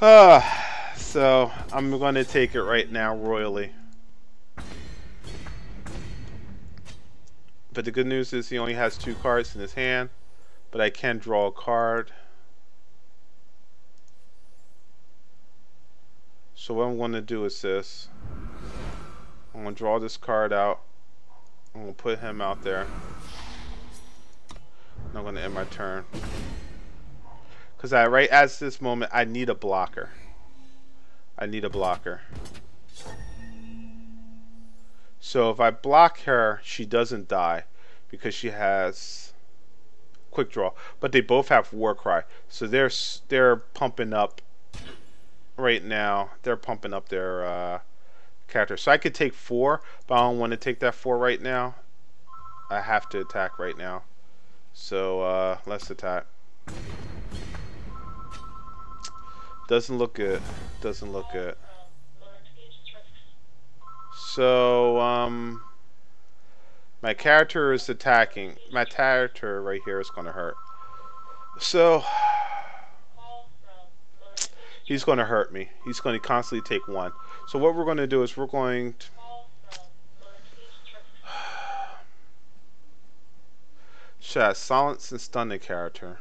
So I'm going to take it right now royally. But the good news is he only has two cards in his hand. But I can draw a card. So what I'm going to do is this. I'm going to draw this card out. I'm going to put him out there. And I'm going to end my turn. Because I right at this moment, I need a blocker. I need a blocker. So if I block her, she doesn't die because she has quick draw. But they both have war cry, so they're they're pumping up right now. They're pumping up their uh, character. So I could take four, but I don't want to take that four right now. I have to attack right now. So uh, let's attack. Doesn't look good. Doesn't look good. So, um, my character is attacking. My character right here is going to hurt. So, he's going to hurt me. He's going to constantly take one. So what we're going to do is we're going to... Should I silence and stun the character?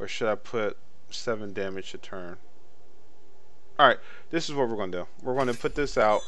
Or should I put 7 damage a turn? Alright, this is what we're going to do. We're going to put this out.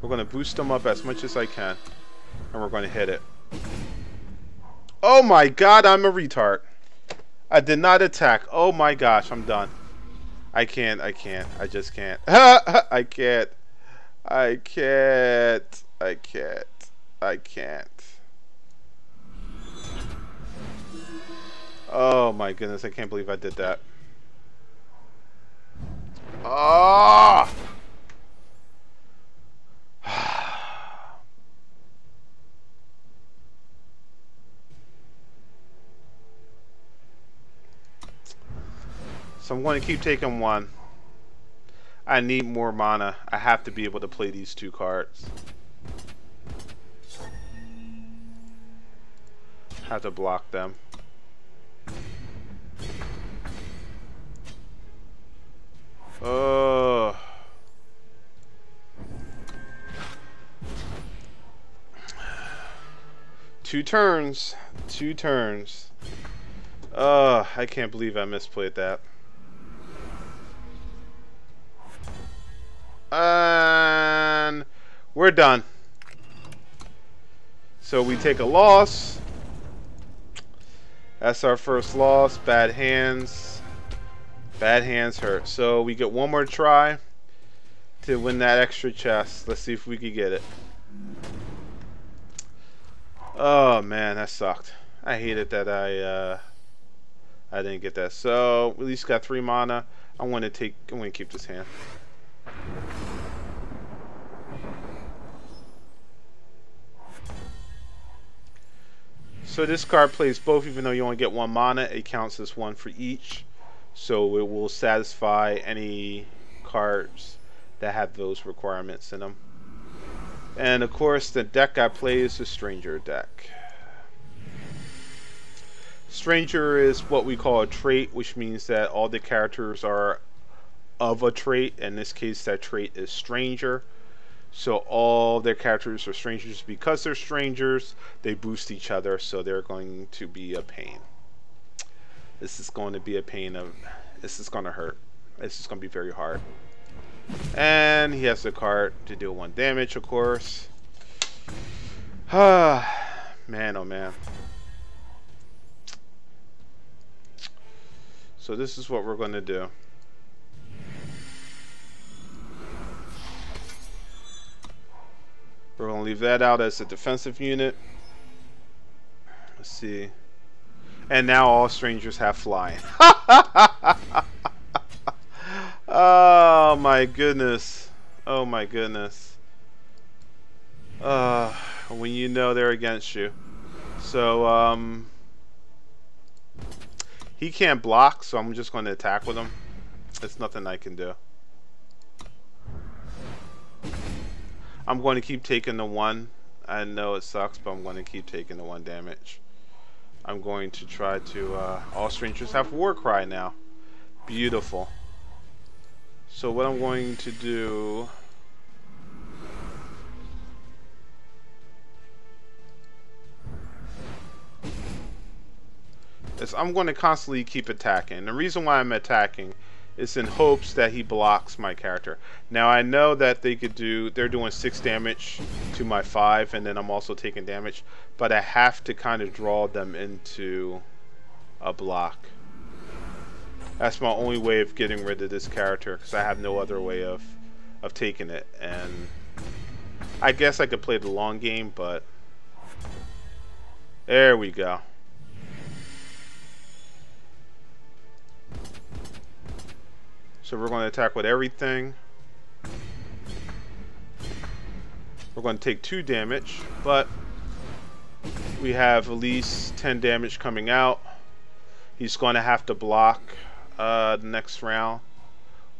We're going to boost them up as much as I can. And we're going to hit it. Oh my god, I'm a retard. I did not attack. Oh my gosh, I'm done. I can't, I can't. I just can't. I can't. I can't. I can't. I can't. Oh my goodness, I can't believe I did that. Oh! so I'm going to keep taking one. I need more mana. I have to be able to play these two cards. Have to block them. Oh. Two turns. Two turns. Oh, I can't believe I misplayed that. And we're done. So we take a loss. That's our first loss. Bad hands. Bad hands hurt. So we get one more try to win that extra chest. Let's see if we can get it. Oh man, that sucked. I hated that I uh, I didn't get that. So at least got three mana. I want to take. I want to keep this hand. So this card plays both, even though you only get one mana, it counts as one for each. So it will satisfy any cards that have those requirements in them. And of course, the deck I play is the Stranger deck. Stranger is what we call a trait, which means that all the characters are of a trait. In this case, that trait is Stranger. So all their characters are strangers because they're strangers. They boost each other, so they're going to be a pain. This is going to be a pain of. This is going to hurt. This is going to be very hard. And he has the card to deal one damage, of course. Ah, man, oh man. So this is what we're going to do. We're going to leave that out as a defensive unit. Let's see. And now all strangers have flying. oh my goodness. Oh my goodness. Uh, when you know they're against you. So, um... He can't block, so I'm just going to attack with him. There's nothing I can do. I'm going to keep taking the one. I know it sucks, but I'm going to keep taking the one damage. I'm going to try to... Uh, all strangers have war cry now. Beautiful. So what I'm going to do... is I'm going to constantly keep attacking. The reason why I'm attacking is in hopes that he blocks my character. Now I know that they could do, they're doing 6 damage to my 5 and then I'm also taking damage, but I have to kind of draw them into a block. That's my only way of getting rid of this character because I have no other way of, of taking it. And I guess I could play the long game, but there we go. So we're going to attack with everything. We're going to take 2 damage, but we have at least 10 damage coming out. He's going to have to block uh, the next round,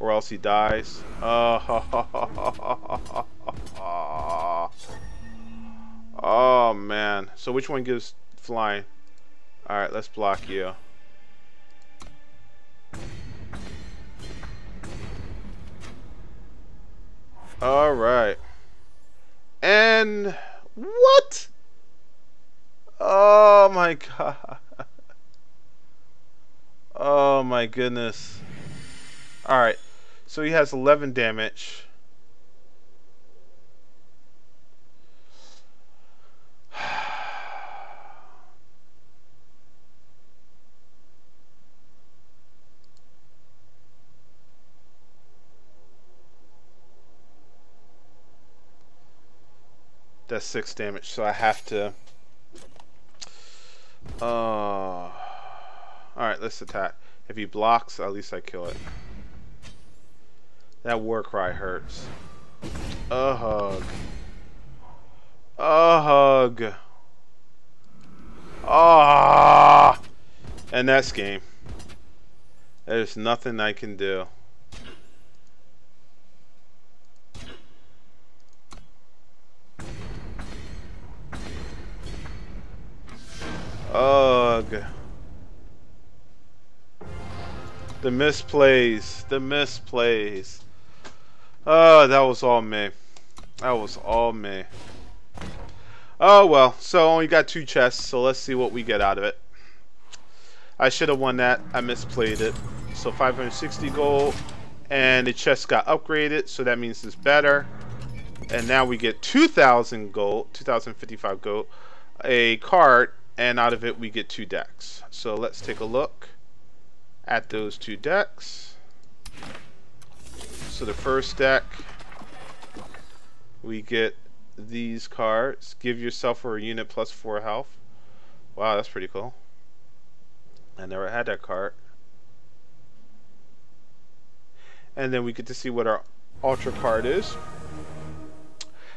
or else he dies. Oh, oh man. So which one gives flying? Alright, let's block you. All right. And what? Oh my god. Oh my goodness. All right. So he has 11 damage. That's six damage, so I have to. Uh, Alright, let's attack. If he blocks, at least I kill it. That war cry hurts. A hug. A hug. Ah! And that's game. There's nothing I can do. Ugh. The misplays. The misplays. Oh, that was all me. That was all me. Oh well, so only got two chests, so let's see what we get out of it. I should have won that. I misplayed it. So 560 gold, and the chest got upgraded, so that means it's better. And now we get 2,000 gold, 2,055 gold, a card, and out of it we get two decks. So let's take a look at those two decks. So the first deck, we get these cards. Give yourself a unit plus four health. Wow, that's pretty cool. I never had that card. And then we get to see what our ultra card is.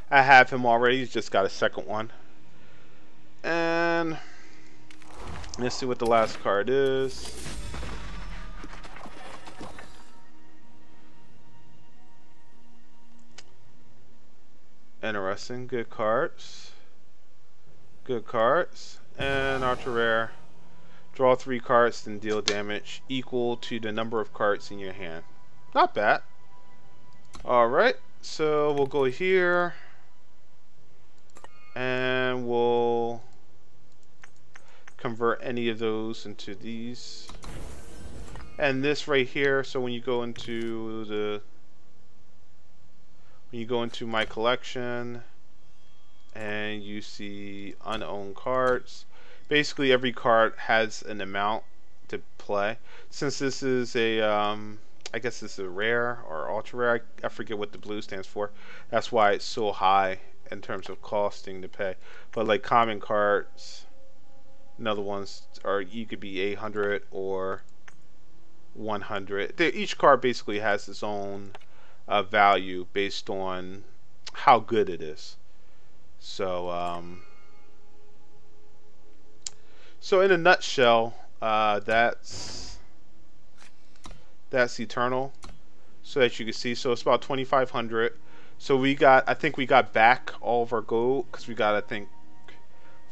I have him already, he's just got a second one. And let's see what the last card is. Interesting. Good cards. Good cards. And ultra rare. Draw three cards and deal damage equal to the number of cards in your hand. Not bad. Alright. So we'll go here. And we'll convert any of those into these. And this right here, so when you go into the when you go into my collection and you see unowned cards, basically every card has an amount to play. Since this is a um, I guess this is a rare or ultra rare. I, I forget what the blue stands for. That's why it's so high in terms of costing to pay. But like common cards, another ones are you could be 800 or 100. They, each card basically has its own uh, value based on how good it is. So, um, so in a nutshell, uh, that's that's eternal. So that you can see, so it's about 2,500. So we got, I think we got back all of our gold because we got, I think,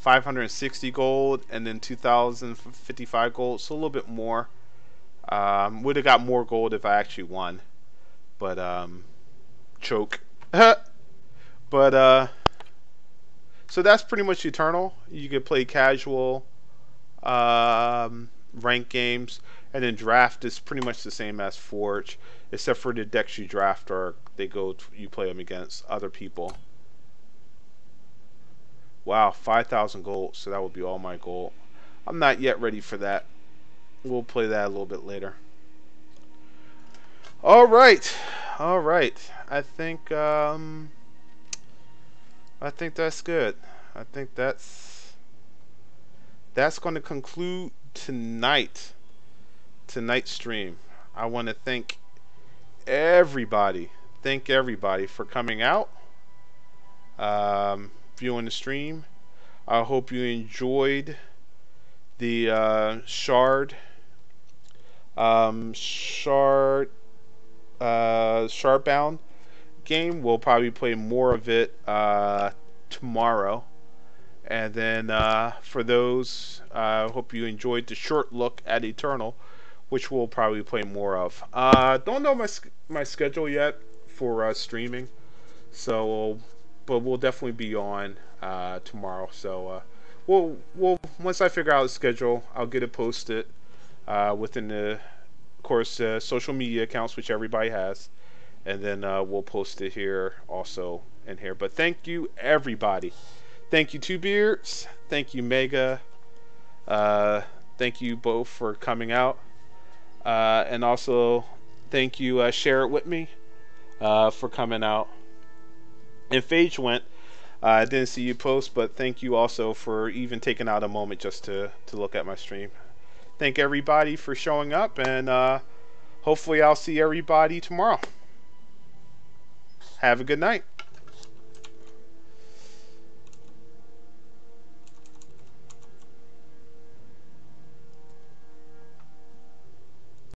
560 gold and then 2,055 gold, so a little bit more. Um, would have got more gold if I actually won, but um, choke. but uh, so that's pretty much Eternal. You can play casual, um, rank games, and then draft is pretty much the same as Forge, except for the decks you draft are they go you play them against other people. Wow, 5,000 gold, so that would be all my gold. I'm not yet ready for that. We'll play that a little bit later. All right, all right. I think um, I think that's good. I think that's that's going to conclude tonight tonight's stream. I want to thank everybody, thank everybody for coming out, um, viewing the stream. I hope you enjoyed the uh, shard, um, shard, uh, Shardbound game. We'll probably play more of it uh, tomorrow. And then uh, for those, I uh, hope you enjoyed the short look at Eternal, which we'll probably play more of. Uh, don't know my my schedule yet for uh, streaming, so but we'll definitely be on uh, tomorrow. So uh, we'll we'll once I figure out the schedule, I'll get it posted uh, within the, of course, uh, social media accounts which everybody has and then uh, we'll post it here also in here. But thank you everybody. Thank you Two Beards. Thank you Mega. Uh, thank you both for coming out, uh, and also thank you Share It With Me for coming out. And Phage went. Uh, I didn't see you post, but thank you also for even taking out a moment just to, to look at my stream. Thank everybody for showing up, and uh, hopefully I'll see everybody tomorrow. Have a good night.